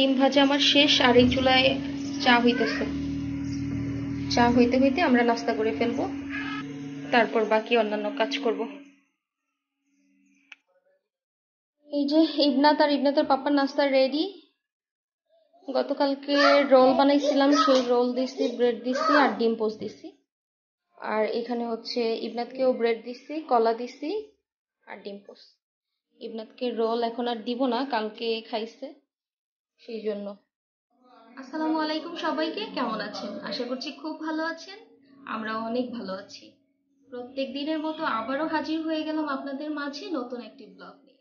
ডিম ভাজা আমার শেষ, আর এই চুলায় চা হইতেছে। চা হইতে হইতে আমরা নাস্তা করে ফেলব। তারপর বাকি অন্যান্য কাজ করব। এই যে ইবনাত আর ইবনাতের পাপার নাস্তা রেডি গতকালকে রোল বানাইছিলাম, সেই রোল দিছি, ব্রেড দিছি, আর ডিম পোস্ট দিছি। আর এখানে হচ্ছে ইবনাথকেও ব্রেড দিছি, কলা দিছি, আর ডিম পোস্ট। ইবনাতকে রোল এখন আর দিব না, কালকে খাইছে। সেই জন্য আসসালামু আলাইকুম সবাইকে, কেমন আছেন? আশা করছি খুব ভালো আছেন আমরা অনেক ভালো আছি। প্রত্যেক দিনের মতো আবারও হাজির হয়ে গেলাম আপনাদের মাঝে নতুন একটি ব্লগ নিয়ে।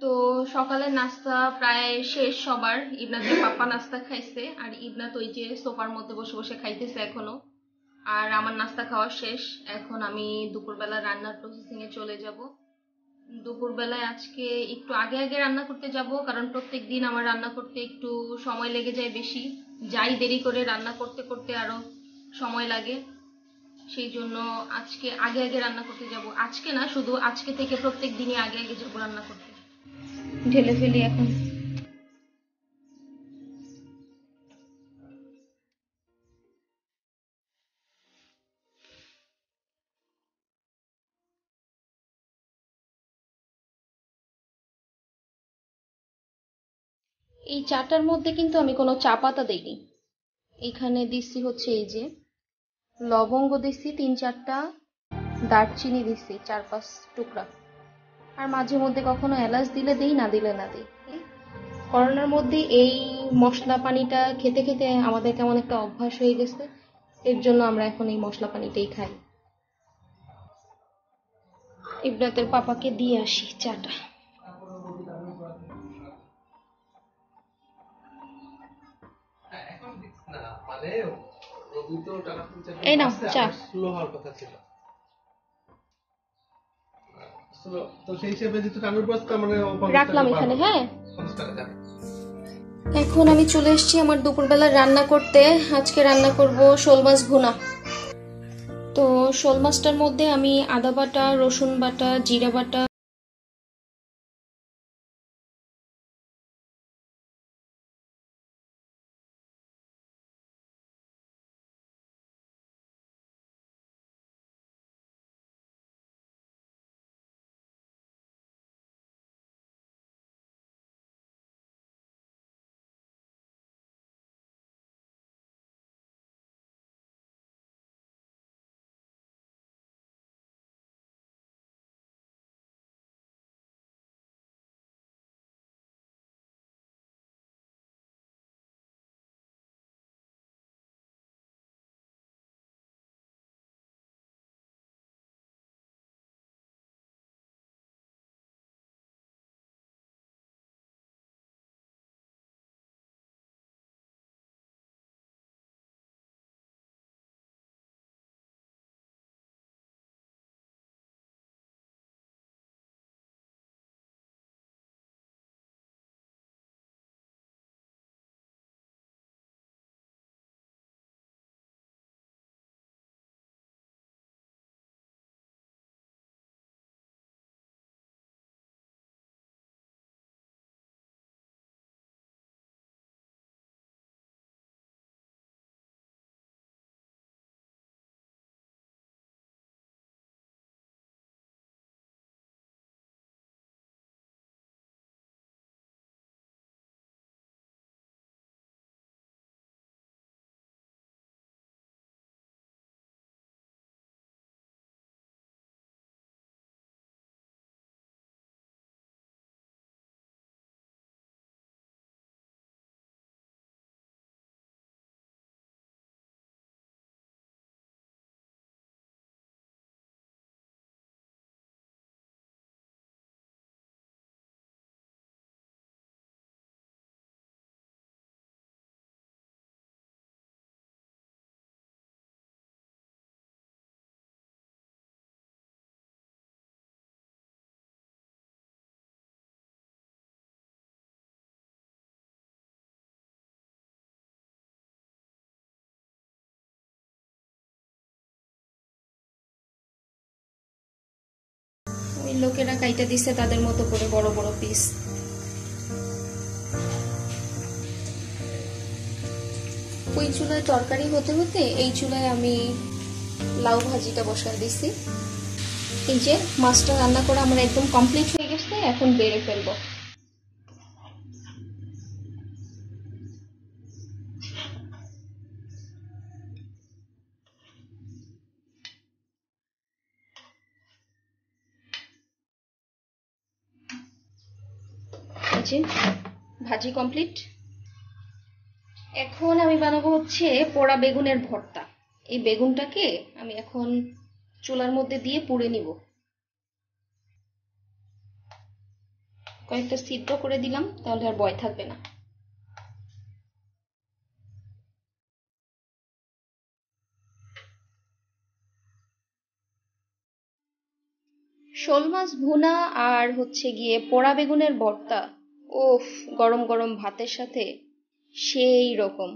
তো সকালের নাস্তা প্রায় শেষ সবার ইবনাতের পাপা নাস্তা খাইছে আর ইবনাত ওই যে সোফার মধ্যে বসে বসে খাইতেছে এখনও। আর আমার নাস্তা খাওয়া শেষ, এখন আমি দুপুরবেলা রান্নার প্রসেসিং এ চলে যাব। দুপুরবেলায় আজকে একটু আগে আগে রান্না করতে যাব, কারণ প্রত্যেক দিন আমার রান্না করতে একটু সময় লেগে যায় বেশি। যাই দেরি করে রান্না করতে করতে আরও সময় লাগে। সেই জন্য আজকে আগে আগে রান্না করতে যাব। আজকে না, শুধু আজকে থেকে প্রত্যেক দিনই আগে আগে যাব রান্না করতে। ঢেলে ফেলি এখন। এই চাটার মধ্যে কিন্তু আমি কোনো চা পাতা দেইনি। এখানে দিচ্ছি হচ্ছে এই যে লবঙ্গ দিচ্ছি, তিন চারটা দারচিনি দিচ্ছি, চার পাঁচ টুকরা। আর মাঝে মধ্যে কখনো এলাচ দিলে দিই, না দিলে না দিই। করোনার মধ্যে এই মশলা পানিটা খেতে খেতে আমাদের কেমন একটা অভ্যাস হয়ে গেছে, এর জন্য আমরা এখন এই মশলা পানিটাই খাই। ইবরাতের পাপাকে দিয়ে আসি চাটা। এই নাও চা। স্লো হওয়ার কথা ছিল। তো সেই হিসেবে যেহেতু টানুর বস্তা মানে রাখলাম এখানে হ্যাঁ। এখন আমি চলে এসেছি আমার দুপুরবেলা রান্না করতে। আজকে রান্না করব শোল মাছ ভুনা। তো শোল মাছটার মধ্যে আমি আদা বাটা রসুন বাটা জিরা বাটা লোকেরা কাইটা দিছে তাদের মতো করে বড় বড় পিস ওই চুলায় তরকারি হতে হতে এই চুলায় আমি লাউ ভাজিটা বসায় দিছি। এই যে মাছটা রান্না করা আমার একদম কমপ্লিট হয়ে গেছে, এখন বেড়ে ফেলব। যে ভাজি কমপ্লিট এখন আমি বানাবো হচ্ছে পোড়া বেগুনের ভর্তা। এই বেগুনটাকে আমি এখন চুলার মধ্যে দিয়ে পুড়ে নিব। কয়েকটা সিদ্ধ করে দিলাম, তাহলে আর ভয় থাকবে না। শোল মাছ ভুনা আর হচ্ছে গিয়ে পোড়া বেগুনের ভর্তা ওফ গরম গরম ভাতের সাথে সেই রকম।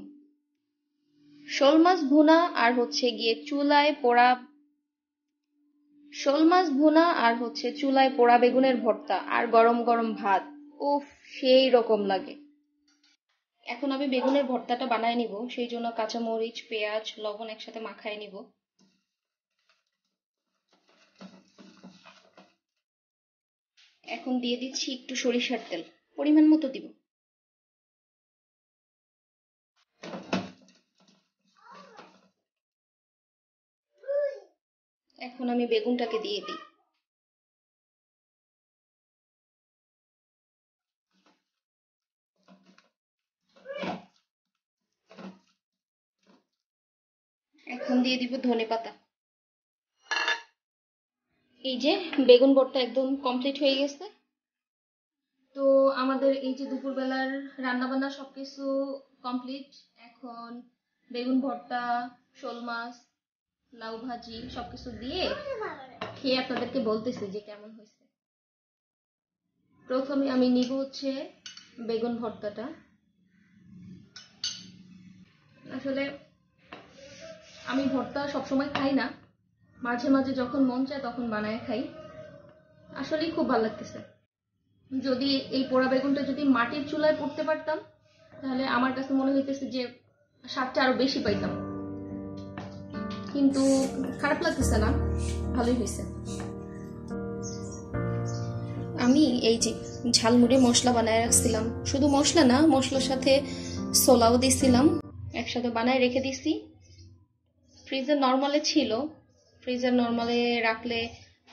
শোল মাছ ভুনা আর হচ্ছে গিয়ে চুলায় পোড়া, শোল মাছ ভুনা আর হচ্ছে চুলায় পোড়া বেগুনের ভর্তা আর গরম গরম ভাত, উফ, সেই রকম লাগে। এখন আমি বেগুনের ভর্তাটা বানায় নিব, সেই জন্য কাঁচামরিচ, পেঁয়াজ, লবণ একসাথে মাখায় নিব। এখন দিয়ে দিচ্ছি একটু সরিষার তেল। পরিমাণ মতো দিব। এখন আমি বেগুনটাকে দিয়ে দিই। এখন দিয়ে দিব ধনে পাতা। এই যে বেগুন ভর্তা একদম কমপ্লিট হয়ে গেছে। তো আমাদের এই যে দুপুরবেলার রান্না বান্না সবকিছু কমপ্লিট এখন বেগুন ভর্তা, শোল মাছ, লাউ ভাজি সবকিছু দিয়ে খেয়ে আপনাদেরকে বলতেছি যে কেমন হয়েছে। প্রথমে আমি নিব হচ্ছে বেগুন ভর্তাটা। আসলে আমি ভর্তা সবসময় খাই না। মাঝে মাঝে যখন মন চায় তখন বানায় খাই। আসলেই খুব ভালো লাগতেছে। যদি এই পোড়া বেগুনটা যদি মাটির চুলায় পড়তে পারতাম, তাহলে আমার কাছে মনে হইতেছে যে স্বাদটা আরও বেশি পাইতাম। কিন্তু খারাপ লাগতেছে না, ভালোই হয়েছে আমি এই যে ঝালমুড়ি মশলা বানায় রাখছিলাম, শুধু মশলা না, মশলার সাথে সোলাও দিছিলাম, একসাথে বানায় রেখে দিছি। ফ্রিজে নর্মালে ছিল ফ্রিজার নর্মালে রাখলে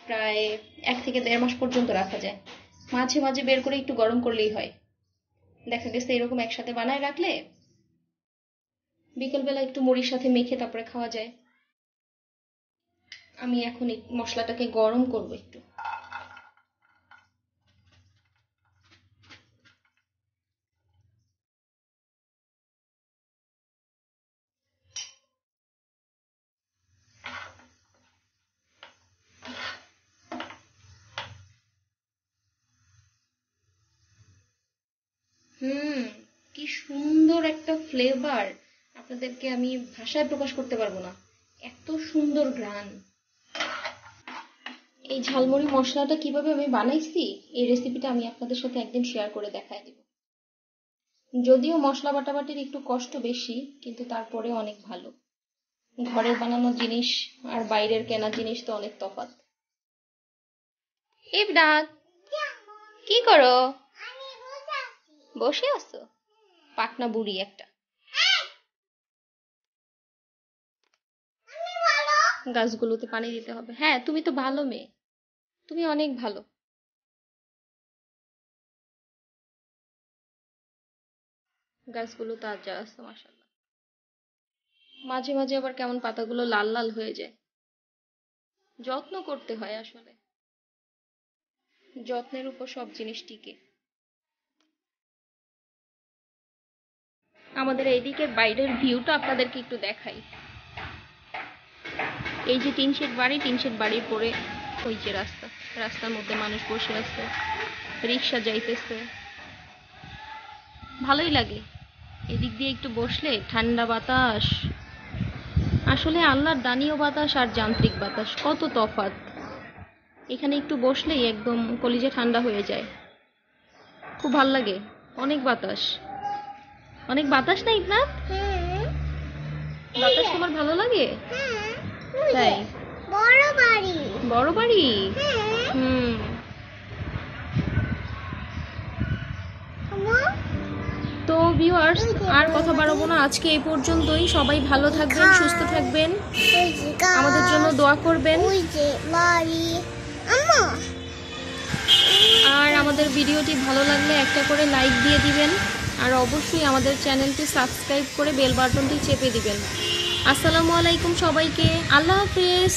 প্রায় এক থেকে দেড় মাস পর্যন্ত রাখা যায়। মাঝে মাঝে বের করে একটু গরম করলেই হয়। দেখা গেছে এরকম একসাথে বানায় রাখলে বিকেলবেলা একটু মুড়ির সাথে মেখে তারপরে খাওয়া যায়। আমি এখন মশলাটাকে গরম করব একটু। হুম, কি সুন্দর একটা ফ্লেভার আপনাদেরকে আমি ভাষায় প্রকাশ করতে পারব না। এত সুন্দর ঘ্রাণ। এই ঝালমুড়ি মশলাটা কীভাবে আমি বানাইছি, এই রেসিপিটা আমি আপনাদের সাথে একদিন শেয়ার করে দেখায় দিব। যদিও মশলা বাটাবাটির একটু কষ্ট বেশি, কিন্তু তারপরে অনেক ভালো। ঘরের বানানো জিনিস আর বাইরের কেনা জিনিস তো অনেক তফাৎ। ইবনাথ কি করো? বসে আছো? পাকনা বুড়ি একটা। গাছগুলোতে পানি দিতে হবে। হ্যাঁ তুমি তো ভালো মেয়ে। তুমি অনেক ভালো। গাছগুলো তাজা আছে মাসাল্লাহ মাঝে মাঝে আবার কেমন পাতাগুলো লাল লাল হয়ে যায়। যত্ন করতে হয় আসলে। যত্নের উপর সব জিনিস টিকে। আমাদের এইদিকে বাইরের ভিউটা আপনাদেরকে একটু দেখাই। এই যে টিন শেড বাড়ি, টিন শেড বাড়ির পরে ওই যে রাস্তা। রাস্তার মধ্যে মানুষ বসে আছে, রিক্সা যাইতেছে। ভালোই লাগে। এদিক দিয়ে একটু বসলে ঠান্ডা বাতাস। আসলে আল্লাহর দানীয় বাতাস আর যান্ত্রিক বাতাস, কত তফাৎ। এখানে একটু বসলেই একদম কলিজে ঠান্ডা হয়ে যায়। খুব ভালো লাগে, অনেক বাতাস। অনেক বাতাস না ইবনাথ বাতাস তোমার ভালো লাগে? হ্যাঁ তাই? বড় বাড়ি। বড় বাড়ি? হ্যাঁ হুম। তো ভিউয়ার্স আর কথা বাড়াবো না। আজকে এই পর্যন্তই। সবাই ভালো থাকবেন সুস্থ থাকবেন। আমাদের জন্য দোয়া করবেন। আর আমাদের ভিডিওটি ভালো লাগলে একটা করে লাইক দিয়ে দিবেন। আর অবশ্যই আমাদের চ্যানেলটি সাবস্ক্রাইব করে বেল বাটনটি চেপে দিবেন। আসসালামু আলাইকুম সবাইকে। আল্লাহ হাফেজ।